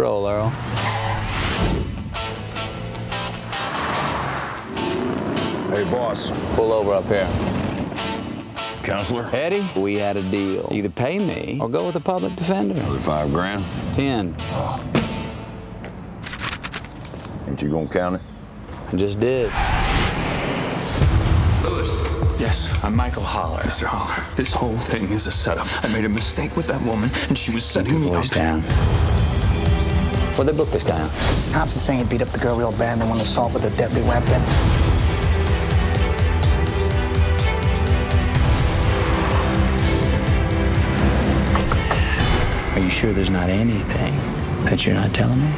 patrol, Earl. Hey, boss. Pull over up here. Counselor? Eddie, we had a deal. Either pay me or go with a public defender. Another five grand? Ten. Oh. Ain't you gonna count it? I just did. Louis. Yes, I'm Michael Haller. Mr. Haller, this whole thing is a setup. I made a mistake with that woman, and she was setting your me voice up. down. Where'd they book this guy on? Cops are saying he beat up the girl real bad and they want to assault with a deadly weapon. Are you sure there's not anything that you're not telling me?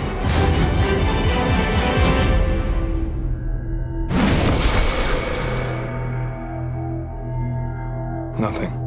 Nothing.